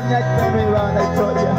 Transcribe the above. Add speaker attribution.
Speaker 1: them yet coming round, I told ya.